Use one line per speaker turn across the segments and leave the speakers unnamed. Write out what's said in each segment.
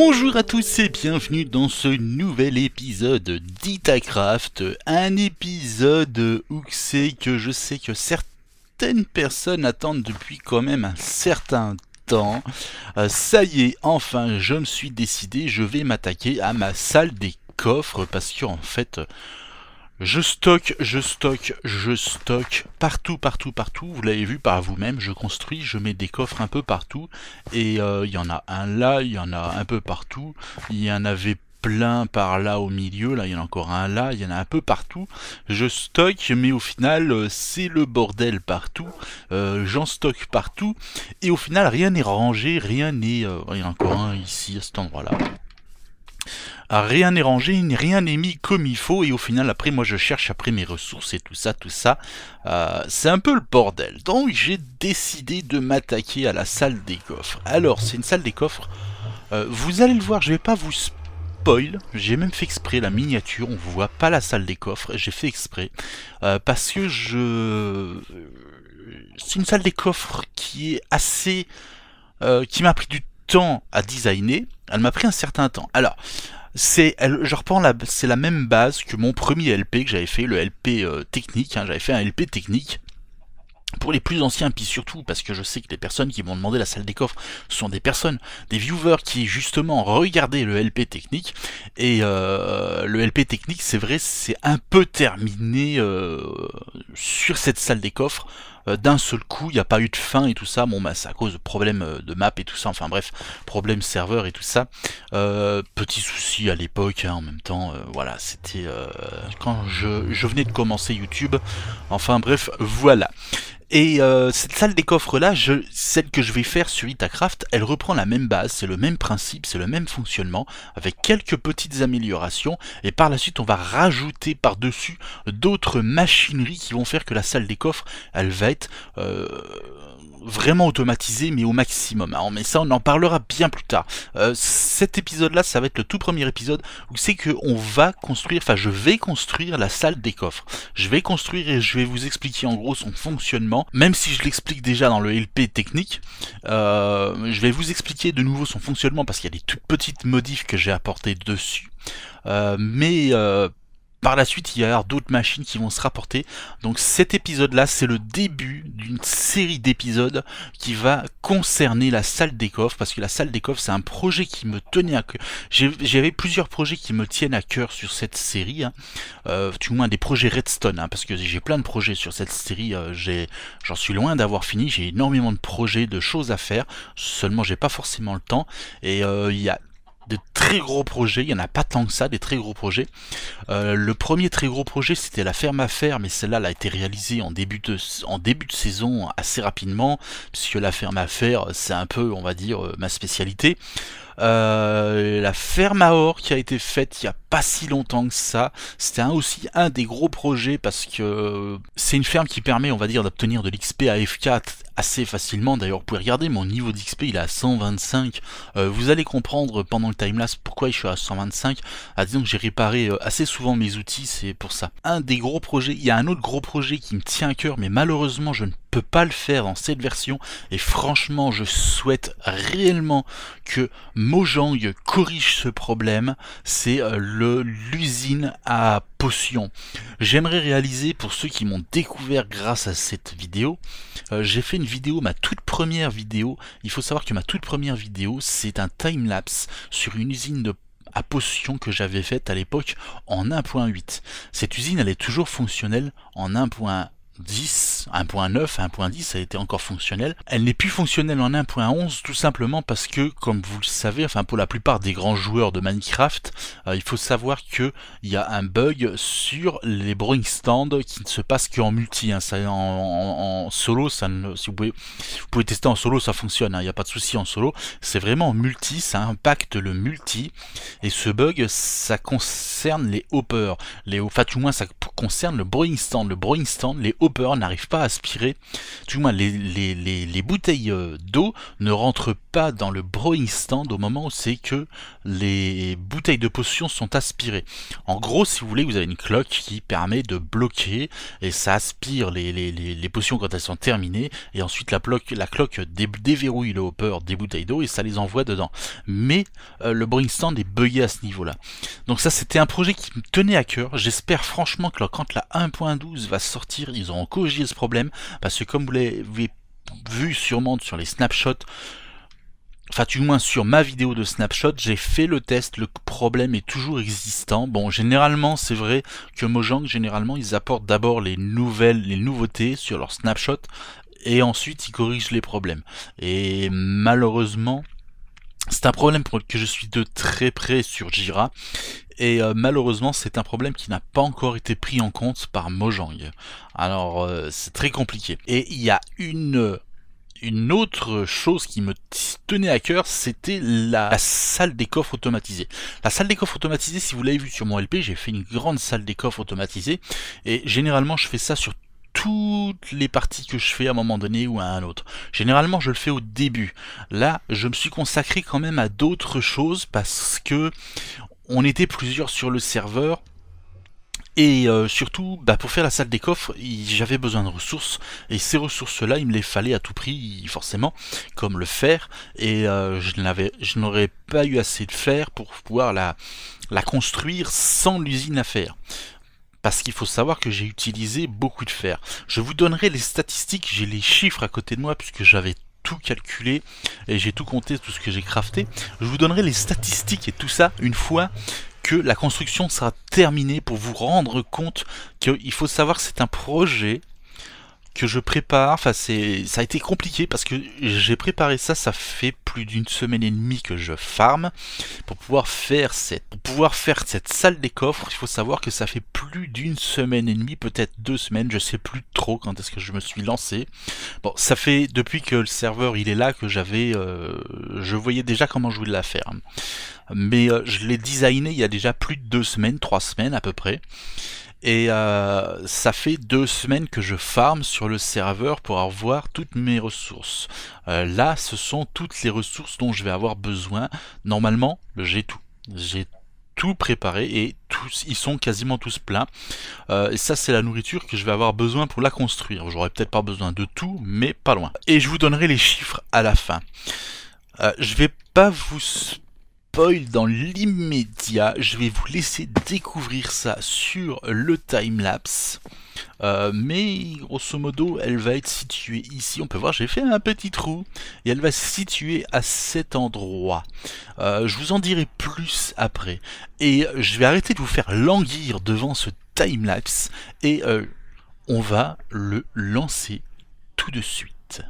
Bonjour à tous et bienvenue dans ce nouvel épisode d'Itacraft, un épisode où c'est que je sais que certaines personnes attendent depuis quand même un certain temps. Euh, ça y est, enfin je me suis décidé, je vais m'attaquer à ma salle des coffres parce que en fait je stocke, je stocke, je stocke partout, partout, partout. Vous l'avez vu par vous-même, je construis, je mets des coffres un peu partout. Et euh, il y en a un là, il y en a un peu partout. Il y en avait plein par là au milieu, là il y en a encore un là, il y en a un peu partout. Je stocke, mais au final euh, c'est le bordel partout. Euh, J'en stocke partout. Et au final rien n'est rangé, rien n'est... Euh, il y en a encore un ici à cet endroit-là rien n'est rangé, rien n'est mis comme il faut, et au final, après, moi, je cherche après mes ressources et tout ça, tout ça. Euh, c'est un peu le bordel. Donc, j'ai décidé de m'attaquer à la salle des coffres. Alors, c'est une salle des coffres. Euh, vous allez le voir, je vais pas vous spoil. J'ai même fait exprès la miniature, on voit pas la salle des coffres. J'ai fait exprès euh, parce que je, c'est une salle des coffres qui est assez, qui m'a pris du temps à designer. Elle m'a pris un certain temps. Alors, c'est, je reprends la, c'est la même base que mon premier LP que j'avais fait, le LP euh, technique. Hein, j'avais fait un LP technique. Pour les plus anciens, puis surtout parce que je sais que les personnes qui m'ont demandé la salle des coffres sont des personnes, des viewers qui justement regardaient le LP technique. Et euh, le LP technique, c'est vrai, c'est un peu terminé euh, sur cette salle des coffres. Euh, d'un seul coup, il n'y a pas eu de fin et tout ça. Bon, bah, c'est à cause de problèmes euh, de map et tout ça. Enfin bref, problème serveur et tout ça. Euh, petit souci à l'époque, hein, en même temps. voilà, c'était quand je, je venais de commencer YouTube. Enfin bref, voilà. Et euh, cette salle des coffres là, celle que je vais faire sur Itacraft, elle reprend la même base, c'est le même principe, c'est le même fonctionnement, avec quelques petites améliorations, et par la suite on va rajouter par-dessus d'autres machineries qui vont faire que la salle des coffres, elle va être euh, vraiment automatisé mais au maximum. Hein. Mais ça on en parlera bien plus tard. Euh, cet épisode là ça va être le tout premier épisode où c'est que on va construire, enfin je vais construire la salle des coffres. Je vais construire et je vais vous expliquer en gros son fonctionnement. Même si je l'explique déjà dans le LP technique, euh, je vais vous expliquer de nouveau son fonctionnement parce qu'il y a des toutes petites modifs que j'ai apportées dessus. Euh, mais par la suite, il y a d'autres machines qui vont se rapporter. Donc cet épisode-là, c'est le début d'une série d'épisodes qui va concerner la salle des coffres, parce que la salle des coffres, c'est un projet qui me tenait à cœur. J'avais plusieurs projets qui me tiennent à cœur sur cette série, hein. euh, du moins des projets Redstone, hein, parce que j'ai plein de projets sur cette série. Euh, J'en suis loin d'avoir fini, j'ai énormément de projets, de choses à faire. Seulement, j'ai pas forcément le temps. Et euh, il y a très gros projets, il n'y en a pas tant que ça, des très gros projets. Euh, le premier très gros projet c'était la ferme à faire, mais celle-là elle a été réalisée en début, de, en début de saison assez rapidement, puisque la ferme à faire c'est un peu, on va dire, euh, ma spécialité. Euh, la ferme à or qui a été faite il n'y a pas si longtemps que ça. C'était aussi un des gros projets parce que c'est une ferme qui permet, on va dire, d'obtenir de l'XP à F4 assez facilement. D'ailleurs, vous pouvez regarder mon niveau d'XP, il est à 125. Euh, vous allez comprendre pendant le timelapse pourquoi je suis à 125. Ah, disons que j'ai réparé euh, assez souvent mes outils, c'est pour ça. Un des gros projets, il y a un autre gros projet qui me tient à cœur, mais malheureusement je ne peux pas le faire dans cette version. Et franchement, je souhaite réellement que Mojang corrige ce problème. C'est euh, le l'usine à potions. J'aimerais réaliser, pour ceux qui m'ont découvert grâce à cette vidéo, j'ai fait une vidéo, ma toute première vidéo. Il faut savoir que ma toute première vidéo, c'est un time-lapse sur une usine à potions que j'avais faite à l'époque en 1.8. Cette usine, elle est toujours fonctionnelle en 1.1 10, 1.9, 1.10 a été encore fonctionnelle. Elle n'est plus fonctionnelle en 1.11 tout simplement parce que, comme vous le savez, enfin pour la plupart des grands joueurs de Minecraft, euh, il faut savoir que il y a un bug sur les brewing stands qui ne se passe qu'en multi. Hein. En, solo, si vous pouvez, vous pouvez tester en solo, ça fonctionne. Hein. Il n'y a pas de souci en solo. C'est vraiment en multi, ça impacte le multi. Et ce bug, ça concerne les hoppers, les, enfin du moins ça concerne le brewing stand. Le brewing stand, les hoppers n'arrivent pas pas aspirer, du moins les, les, les, les bouteilles euh, d'eau ne rentrent pas dans le brewing stand au moment où c'est que les bouteilles de potions sont aspirées. En gros, si vous voulez, vous avez une cloque qui permet de bloquer et ça aspire les, potions quand elles sont terminées et ensuite la, cloque, la cloque déverrouille le hopper des bouteilles d'eau et ça les envoie dedans. Mais euh, le brewing stand est buggé à ce niveau-là. Donc ça, c'était un projet qui me tenait à cœur. J'espère franchement que quand la 1.12 va sortir, ils corrigé ce problème parce que comme vous l'avez vu sûrement sur les snapshots, enfin du moins sur ma vidéo de snapshot, j'ai fait le test, le problème est toujours existant. Bon, généralement, c'est vrai que Mojang, généralement, ils apportent d'abord les nouvelles, les nouveautés sur leur snapshot, et ensuite ils corrigent les problèmes. Et malheureusement, c'est un problème que je suis de très près sur Jira, et euh, malheureusement c'est un problème qui n'a pas encore été pris en compte par Mojang. Alors euh, c'est très compliqué. Et il y a une une autre chose qui me tenait à cœur, c'était la, salle des coffres automatisée. La salle des coffres automatisée, si vous l'avez vu sur mon LP, j'ai fait une grande salle des coffres automatisée, et généralement je fais ça sur toutes les parties que je fais à un moment donné ou à un autre. Généralement, je le fais au début. Là, je me suis consacré quand même à d'autres choses parce que on était plusieurs sur le serveur. Et euh, surtout, bah, pour faire la salle des coffres, j'avais besoin de ressources, et ces ressources-là, il me les fallait à tout prix, forcément, comme le fer, et euh, je n'aurais pas eu assez de fer pour pouvoir la, la construire sans l'usine à fer. Parce qu'il faut savoir que j'ai utilisé beaucoup de fer. Je vous donnerai les statistiques, j'ai les chiffres à côté de moi, puisque j'avais tout calculé et j'ai tout compté, tout ce que j'ai crafté. Je vous donnerai les statistiques et tout ça une fois que la construction sera terminée pour vous rendre compte qu'il faut savoir que c'est un projet que je prépare. Enfin, c'est, ça a été compliqué parce que j'ai préparé ça. Ça fait plus d'une semaine et demie que je farme pour pouvoir faire cette, salle des coffres. Il faut savoir que ça fait plus d'une semaine et demie, peut-être deux semaines. Je sais plus trop quand est-ce que je me suis lancé. Bon, ça fait depuis que le serveur il est là que j'avais, euh, je voyais déjà comment je voulais la faire. Mais euh, je l'ai designé il y a déjà plus de deux semaines, trois semaines à peu près. Et euh, ça fait deux semaines que je farm sur le serveur pour avoir toutes mes ressources. Euh, là, ce sont toutes les ressources dont je vais avoir besoin. Normalement, j'ai tout. J'ai tout préparé et tous, ils sont quasiment tous pleins. Euh, et ça, c'est la nourriture que je vais avoir besoin pour la construire. J'aurai peut-être pas besoin de tout, mais pas loin. Et je vous donnerai les chiffres à la fin. je vais pas vous dans l'immédiat. Je vais vous laisser découvrir ça sur le timelapse. Euh, mais grosso modo, elle va être située ici. On peut voir, j'ai fait un petit trou. Et elle va se situer à cet endroit. Euh, je vous en dirai plus après. Et je vais arrêter de vous faire languir devant ce timelapse. Et euh, on va le lancer tout de suite.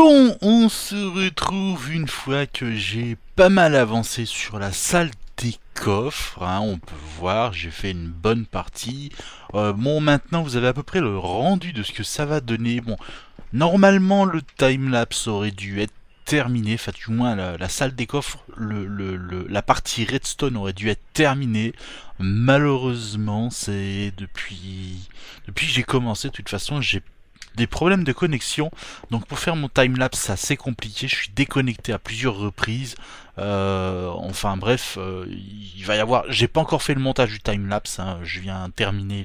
Bon, on se retrouve une fois que j'ai pas mal avancé sur la salle des coffres. Hein, on peut voir, j'ai fait une bonne partie. Euh, bon, maintenant vous avez à peu près le rendu de ce que ça va donner. Bon, normalement le timelapse aurait dû être terminé, enfin du moins la, salle des coffres, la partie redstone aurait dû être terminée. Malheureusement, c'est depuis depuis que j'ai commencé, de toute façon, j'ai des problèmes de connexion. Donc pour faire mon timelapse, c'est assez compliqué. Je suis déconnecté à plusieurs reprises. Euh, enfin bref, euh, il va y avoir... J'ai pas encore fait le montage du timelapse. Hein. Je viens terminer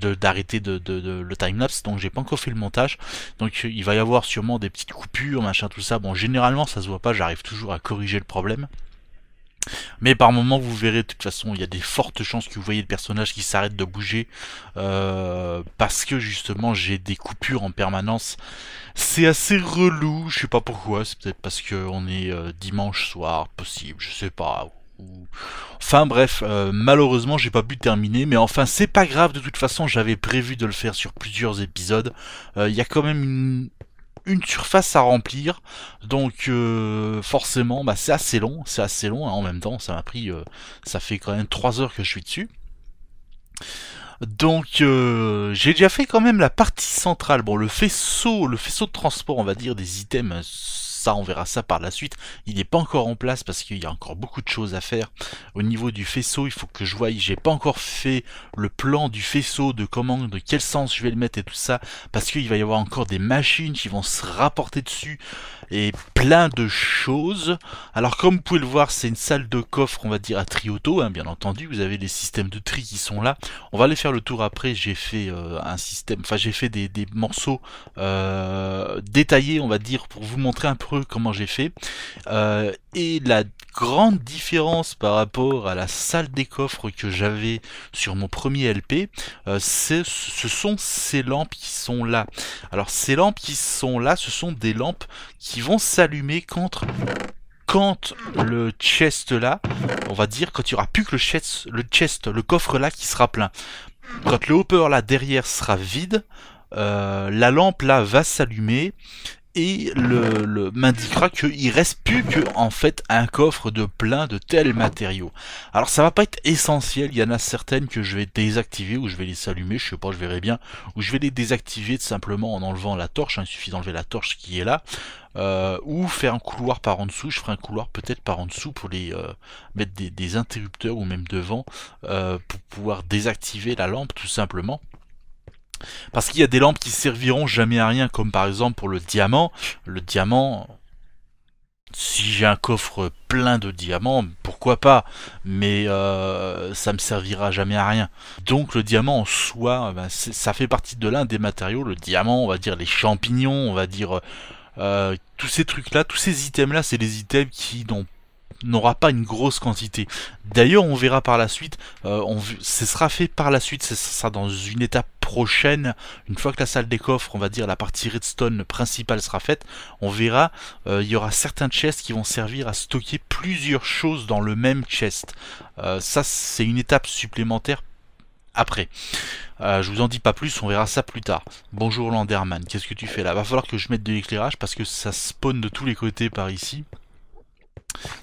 d'arrêter de, de, de, le timelapse donc j'ai pas encore fait le montage donc il va y avoir sûrement des petites coupures machin tout ça bon généralement ça se voit pas j'arrive toujours à corriger le problème mais par moment, vous verrez, de toute façon, il y a des fortes chances que vous voyez le personnage qui s'arrête de bouger. Euh, parce que justement, j'ai des coupures en permanence. C'est assez relou, je sais pas pourquoi. C'est peut-être parce qu'on est euh, dimanche soir, possible, je sais pas. Enfin bref, euh, malheureusement j'ai pas pu terminer, mais enfin c'est pas grave, de toute façon j'avais prévu de le faire sur plusieurs épisodes. Il y a quand même une, une surface à remplir. Donc euh, forcément, bah, c'est assez long, c'est assez long. Hein, en même temps, ça m'a pris, euh, ça fait quand même 3 heures que je suis dessus. Donc euh, j'ai déjà fait quand même la partie centrale. Bon, le faisceau, le faisceau de transport, on va dire, des items ça on verra ça par la suite. Il n'est pas encore en place parce qu'il y a encore beaucoup de choses à faire. Au niveau du faisceau, il faut que je voie, j'ai pas encore fait le plan du faisceau, de comment, de quel sens je vais le mettre et tout ça, parce qu'il va y avoir encore des machines qui vont se rapporter dessus et plein de choses. Alors comme vous pouvez le voir, c'est une salle de coffre, on va dire à tri auto, hein, bien entendu. Vous avez les systèmes de tri qui sont là. On va aller faire le tour après. J'ai fait euh, un système, enfin j'ai fait des, morceaux euh, détaillés, on va dire, pour vous montrer un peu comment j'ai fait. Euh, et la grande différence par rapport à la salle des coffres que j'avais sur mon premier LP, ce sont ces lampes qui sont là. Alors ces lampes qui sont là, ce sont des lampes qui vont s'allumer quand quand le chest là, on va dire quand il y aura plus que le chest, le chest, le coffre là qui sera plein. Quand le hopper là derrière sera vide, euh, la lampe là va s'allumer et le, m'indiquera qu'il reste plus que en fait un coffre de plein de tels matériaux. Alors ça va pas être essentiel, il y en a certaines que je vais désactiver ou je vais les allumer, je sais pas, je verrai bien, ou je vais les désactiver simplement en enlevant la torche, hein, il suffit d'enlever la torche qui est là, euh, ou faire un couloir par en dessous, je ferai un couloir peut-être par en dessous pour les euh, mettre des, interrupteurs ou même devant euh, pour pouvoir désactiver la lampe tout simplement. Parce qu'il y a des lampes qui serviront jamais à rien, comme par exemple pour le diamant. Le diamant, si j'ai un coffre plein de diamants, pourquoi pas, mais euh, ça me servira jamais à rien. Donc le diamant en soi, ben, ça fait partie de l'un des matériaux, le diamant, on va dire les champignons, on va dire euh, tous ces trucs-là, tous ces items-là, c'est des items qui n'ont n'aura pas une grosse quantité. D'ailleurs, on verra par la suite, euh, on, ce sera fait par la suite, ce sera dans une étape prochaine, une fois que la salle des coffres, on va dire la partie redstone principale sera faite, on verra, euh, il y aura certains chests qui vont servir à stocker plusieurs choses dans le même chest. Euh, ça, c'est une étape supplémentaire après. je vous en dis pas plus, on verra ça plus tard. Bonjour Landerman, qu'est-ce que tu fais là? Va falloir que je mette de l'éclairage parce que ça spawn de tous les côtés par ici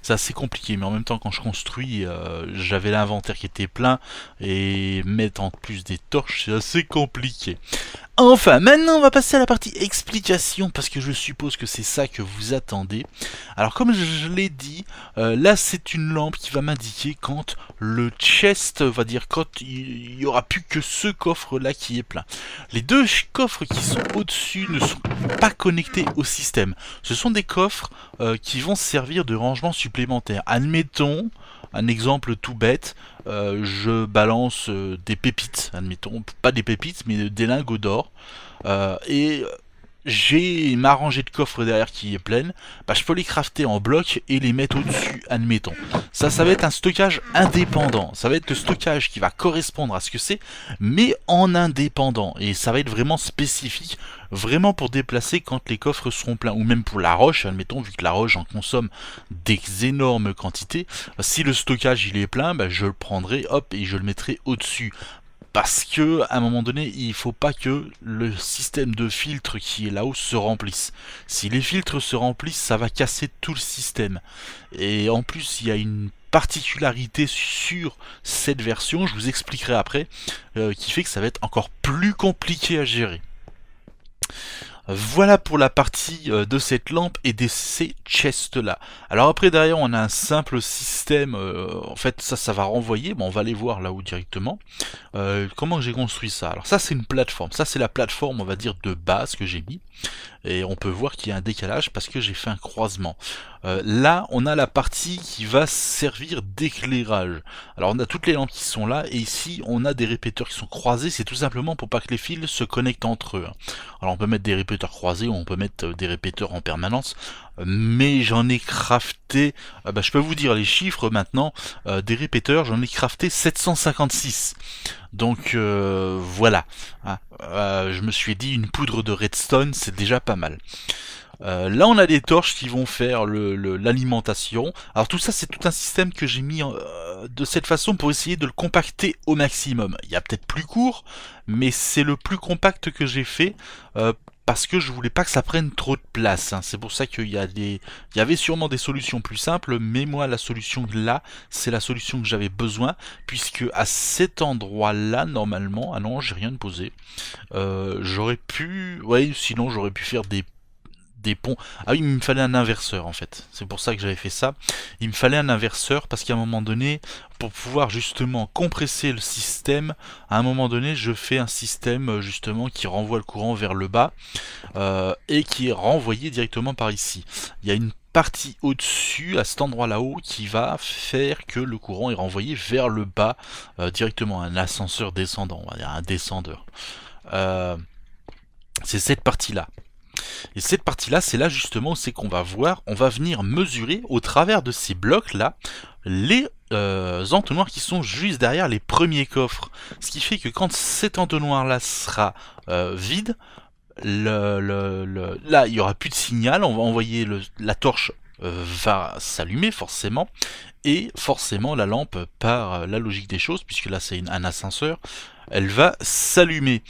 c'est assez compliqué, mais en même temps quand je construis, euh, j'avais l'inventaire qui était plein, et mettre en plus des torches, c'est assez compliqué. Enfin, maintenant on va passer à la partie explication, parce que je suppose que c'est ça que vous attendez. Alors comme je l'ai dit, euh, là c'est une lampe qui va m'indiquer quand le chest, va dire quand il y aura plus que ce coffre là qui est plein. Les deux coffres qui sont au-dessus ne sont pas connectés au système. Ce sont des coffres euh, qui vont servir de rangement supplémentaire. Admettons, un exemple tout bête, euh, je balance euh, des pépites, admettons, pas des pépites, mais des lingots d'or, euh, et j'ai ma rangée de coffres derrière qui est pleine, bah, je peux les crafter en bloc et les mettre au-dessus, admettons. Ça, ça va être un stockage indépendant. Ça va être le stockage qui va correspondre à ce que c'est, mais en indépendant. Et ça va être vraiment spécifique, vraiment pour déplacer quand les coffres seront pleins. Ou même pour la roche, admettons, vu que la roche en consomme des énormes quantités. Si le stockage il est plein, bah, je le prendrai, hop, et je le mettrai au-dessus parce que à un moment donné, il faut pas que le système de filtre qui est là-haut se remplisse. Si les filtres se remplissent, ça va casser tout le système. Et en plus, il y a une particularité sur cette version, je vous expliquerai après, euh, qui fait que ça va être encore plus compliqué à gérer. Voilà pour la partie euh, de cette lampe et de ces chests là. Alors après derrière on a un simple système, euh, en fait ça ça va renvoyer, bon on va aller voir là-haut directement. Euh, comment j'ai construit ça? Alors ça c'est une plateforme, ça c'est la plateforme on va dire de base que j'ai mis. Et on peut voir qu'il y a un décalage parce que j'ai fait un croisement. là on a la partie qui va servir d'éclairage. Alors on a toutes les lampes qui sont là et ici on a des répéteurs qui sont croisés, c'est tout simplement pour pas que les fils se connectent entre eux. Alors on peut mettre des répéteurs croisés, on peut mettre euh, des répéteurs en permanence, mais j'en ai crafté, euh, bah, je peux vous dire les chiffres maintenant, euh, des répéteurs, j'en ai crafté 756. Donc voilà, hein. je me suis dit une poudre de redstone, c'est déjà pas mal. là, on a des torches qui vont faire l'alimentation. Alors tout ça, c'est tout un système que j'ai mis de cette façon pour essayer de le compacter au maximum. Il y a peut-être plus court, mais c'est le plus compact que j'ai fait parce que je voulais pas que ça prenne trop de place. Hein. C'est pour ça qu'il y a des, il y avait sûrement des solutions plus simples, mais moi la solution là, c'est la solution que j'avais besoin, puisque à cet endroit-là, normalement, ah non, j'ai rien de posé. Euh, j'aurais pu, ouais, sinon j'aurais pu faire des ponts. Ah oui, il me fallait un inverseur en fait. C'est pour ça que j'avais fait ça. Il me fallait un inverseur parce qu'à un moment donné, pour pouvoir justement compresser le système, à un moment donné, je fais un système euh, justement qui renvoie le courant vers le bas euh, et qui est renvoyé directement par ici. Il y a une partie au-dessus, à cet endroit là-haut, qui va faire que le courant est renvoyé vers le bas euh, directement. Un ascenseur descendant, on va dire un descendeur. c'est cette partie-là. Et cette partie-là, c'est là justement où c'est qu'on va voir, on va venir mesurer au travers de ces blocs-là les euh, entonnoirs qui sont juste derrière les premiers coffres. Ce qui fait que quand cet entonnoir-là sera euh, vide, là, il n'y aura plus de signal, on va envoyer la torche euh, va s'allumer forcément, et forcément la lampe, par la logique des choses, puisque là c'est un ascenseur, elle va s'allumer.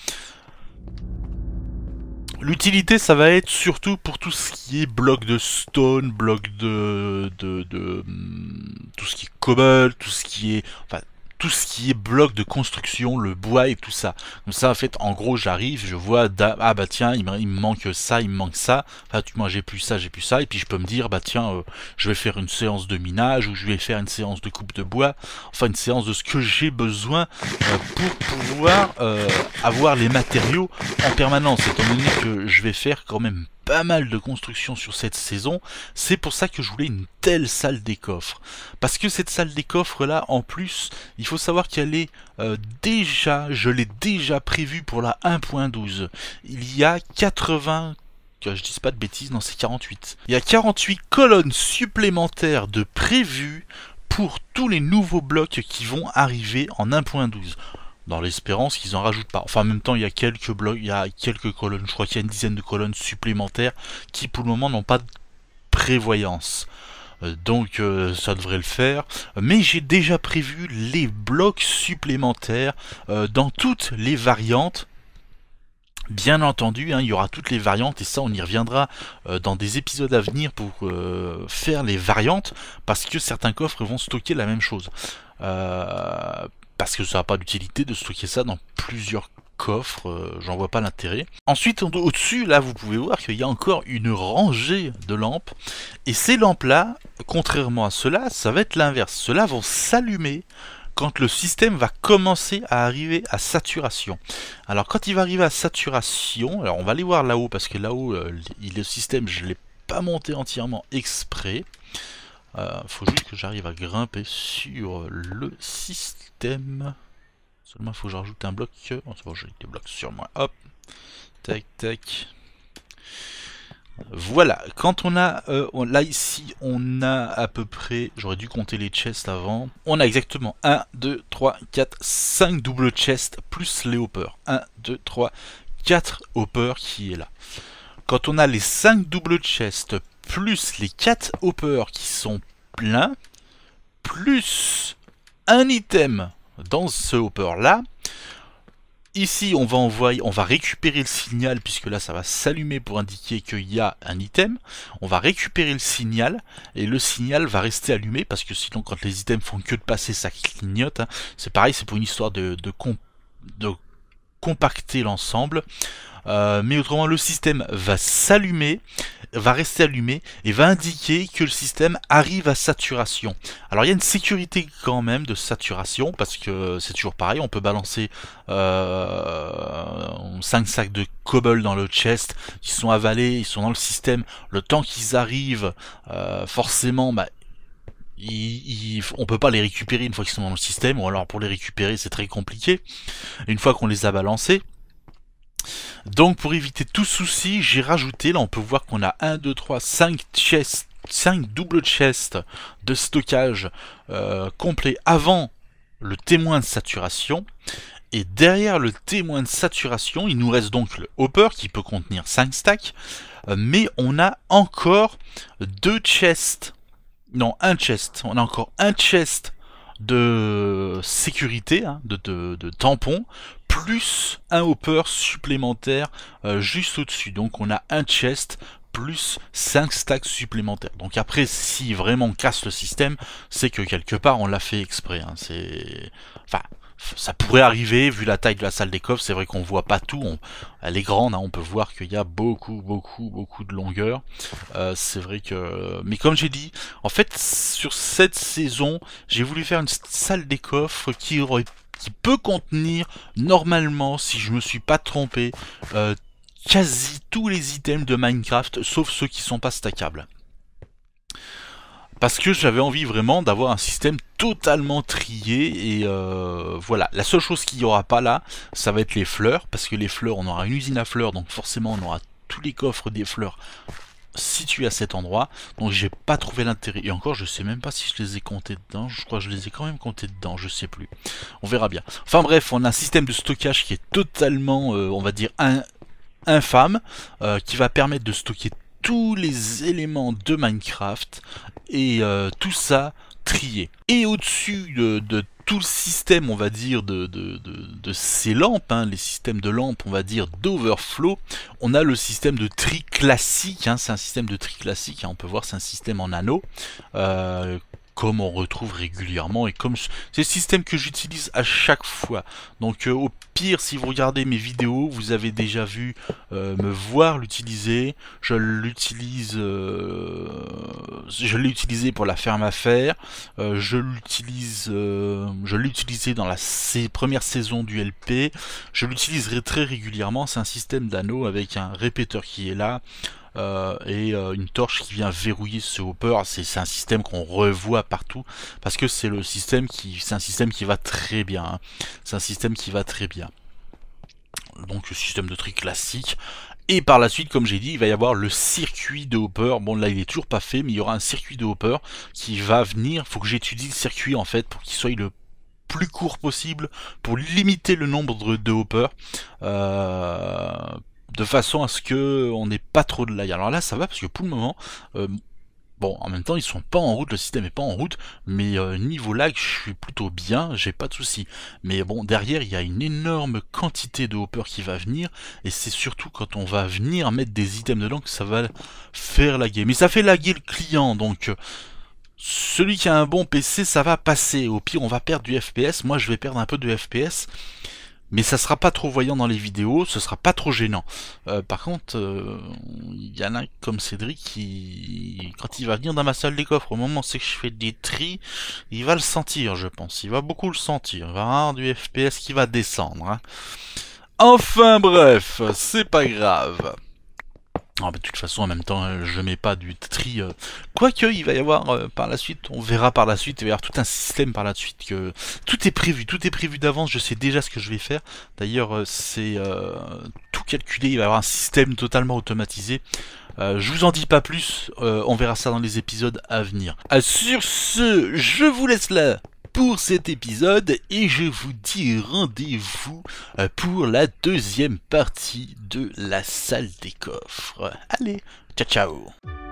L'utilité, ça va être surtout pour tout ce qui est bloc de stone, bloc de, de, de, hum, tout ce qui est cobble, tout ce qui est, enfin, tout ce qui est bloc de construction, le bois et tout ça. Comme ça, en fait, en gros, j'arrive, je vois, ah bah tiens, il me, manque ça, il me manque ça. Enfin, moi, j'ai plus ça, j'ai plus ça. Et puis, je peux me dire, bah tiens, euh, je vais faire une séance de minage ou je vais faire une séance de coupe de bois. Enfin, une séance de ce que j'ai besoin euh, pour pouvoir euh, avoir les matériaux en permanence. Étant donné que je vais faire quand même pas mal de construction sur cette saison, c'est pour ça que je voulais une telle salle des coffres. Parce que cette salle des coffres là, en plus, il faut savoir qu'elle est euh, déjà, je l'ai déjà prévue pour la 1.12. Il y a 80 que je dise pas de bêtises, non c'est 48. Il y a 48 colonnes supplémentaires de prévues pour tous les nouveaux blocs qui vont arriver en 1.12 dans l'espérance qu'ils en rajoutent pas. Enfin, en même temps, il y a quelques blocs, il y a quelques colonnes, je crois qu'il y a une dizaine de colonnes supplémentaires qui, pour le moment, n'ont pas de prévoyance. Euh, donc euh, ça devrait le faire. Mais j'ai déjà prévu les blocs supplémentaires euh, dans toutes les variantes. Bien entendu, hein, il y aura toutes les variantes et ça on y reviendra dans des épisodes à venir pour faire les variantes parce que certains coffres vont stocker la même chose parce que ça n'a pas d'utilité de stocker ça dans plusieurs coffres, euh, j'en vois pas l'intérêt. Ensuite, au-dessus, là, vous pouvez voir qu'il y a encore une rangée de lampes, et ces lampes-là, contrairement à cela, ça va être l'inverse. Ceux-là vont s'allumer quand le système va commencer à arriver à saturation. Alors quand il va arriver à saturation, alors on va aller voir là-haut, parce que là-haut, euh, le système, je ne l'ai pas monté entièrement exprès. Il euh, faut juste que j'arrive à grimper sur le système. Seulement, il faut que je rajoute un bloc. Bon, j'ai des blocs sur moi. Hop. Tac, tac. Voilà, quand on a, euh, là ici, on a à peu près, j'aurais dû compter les chests avant, on a exactement 1, 2, 3, 4, 5 double chests plus les hoppers. 1, 2, 3, 4 hoppers qui est là. Quand on a les 5 double chests plus les 4 hoppers qui sont pleins, plus un item dans ce hopper là, Ici, on va envoyer, on va récupérer le signal puisque là, ça va s'allumer pour indiquer qu'il y a un item. On va récupérer le signal et le signal va rester allumé parce que sinon, quand les items font que de passer, ça clignote. Hein. C'est pareil, c'est pour une histoire de, compacter l'ensemble. Euh, mais autrement, le système va s'allumer, va rester allumé et va indiquer que le système arrive à saturation. Alors il y a une sécurité quand même de saturation parce que c'est toujours pareil, on peut balancer euh, 5 sacs de cobble dans le chest, ils sont avalés, ils sont dans le système, le temps qu'ils arrivent, euh, forcément, bah, ils, on peut pas les récupérer une fois qu'ils sont dans le système, ou alors pour les récupérer c'est très compliqué. Une fois qu'on les a balancés, donc pour éviter tout souci, j'ai rajouté, là on peut voir qu'on a 1, 2, 3, 5 chests, 5 doubles chests de stockage euh, complet avant le témoin de saturation. Et derrière le témoin de saturation, il nous reste donc le hopper qui peut contenir 5 stacks. Euh, mais on a encore deux chests. Non, un chest. On a encore un chest de sécurité, hein, de, tampons, plus un hopper supplémentaire euh, juste au-dessus. Donc on a un chest plus 5 stacks supplémentaires. Donc après, si vraiment on casse le système, c'est que quelque part on l'a fait exprès. Hein. C'est, enfin, ça pourrait arriver vu la taille de la salle des coffres. C'est vrai qu'on voit pas tout. Elle est grande. Hein. On peut voir qu'il y a beaucoup, beaucoup, beaucoup de longueur. Euh, c'est vrai que, mais comme j'ai dit, en fait, sur cette saison, j'ai voulu faire une salle des coffres qui peut contenir normalement, si je me suis pas trompé, euh, quasi tous les items de Minecraft, sauf ceux qui sont pas stackables. Parce que j'avais envie vraiment d'avoir un système totalement trié et euh, voilà. La seule chose qu'il n'y aura pas là, ça va être les fleurs, parce que les fleurs, on aura une usine à fleurs, donc forcément on aura tous les coffres des fleurs situé à cet endroit. Donc j'ai pas trouvé l'intérêt. Et encore, je sais même pas si je les ai comptés dedans. Je crois que je les ai quand même comptés dedans. Je sais plus. On verra bien. Enfin bref, on a un système de stockage qui est totalement, euh, on va dire, infâme, euh, qui va permettre de stocker tous les éléments de Minecraft et euh, tout ça trié. Et au-dessus de, tout le système, on va dire, de, de, ces lampes, hein, les systèmes de lampes, on va dire, d'overflow, on a le système de tri classique, hein, c'est un système de tri classique, hein, on peut voir c'est un système en anneau, euh, comme on retrouve régulièrement et comme c'est le système que j'utilise à chaque fois. Donc euh, au pire, si vous regardez mes vidéos, vous avez déjà vu euh, me voir l'utiliser. Je l'utilise, euh, je l'ai utilisé pour la ferme à faire. je l'utilise, je l'ai utilisé dans la première saison du LP. Je l'utiliserai très régulièrement. C'est un système d'anneaux avec un répéteur qui est là. Euh, et euh, une torche qui vient verrouiller ce hopper. C'est un système qu'on revoit partout parce que c'est le système qui, c'est un système qui va très bien. Hein. C'est un système qui va très bien. Donc le système de tri classique. Et par la suite, comme j'ai dit, il va y avoir le circuit de hopper. Bon, là, il est toujours pas fait, mais il y aura un circuit de hopper qui va venir. Faut que j'étudie le circuit, en fait, pour qu'il soit le plus court possible, pour limiter le nombre de hoppers. Euh, de façon à ce que on n'ait pas trop de lag. Alors là, ça va parce que pour le moment, euh, bon, en même temps, ils sont pas en route, le système est pas en route, mais euh, niveau lag, je suis plutôt bien, j'ai pas de soucis. Mais bon, derrière, il y a une énorme quantité de hoppers qui va venir, et c'est surtout quand on va venir mettre des items dedans que ça va faire laguer. Mais ça fait laguer le client, donc. Euh, celui qui a un bon PC, ça va passer. Au pire, on va perdre du FPS. Moi, je vais perdre un peu de FPS mais ça sera pas trop voyant dans les vidéos, ce sera pas trop gênant. Euh, par contre, euh, il y en a comme Cédric qui, quand il va venir dans ma salle des coffres, au moment où c'est que je fais des tris, il va le sentir, je pense. Il va beaucoup le sentir. Il va avoir du FPS qui va descendre. Hein. Enfin bref, c'est pas grave. Ah, de toute façon, en même temps, euh, je mets pas du tri. Euh. Quoique, il va y avoir euh, par la suite, on verra par la suite, il va y avoir tout un système par la suite. que Tout est prévu, tout est prévu d'avance, je sais déjà ce que je vais faire. D'ailleurs, c'est tout calculé, il va y avoir un système totalement automatisé. je vous en dis pas plus, on verra ça dans les épisodes à venir. sur ce, je vous laisse là pour cet épisode et je vous dis rendez-vous euh, pour la deuxième partie de la salle des coffres. Allez, ciao ciao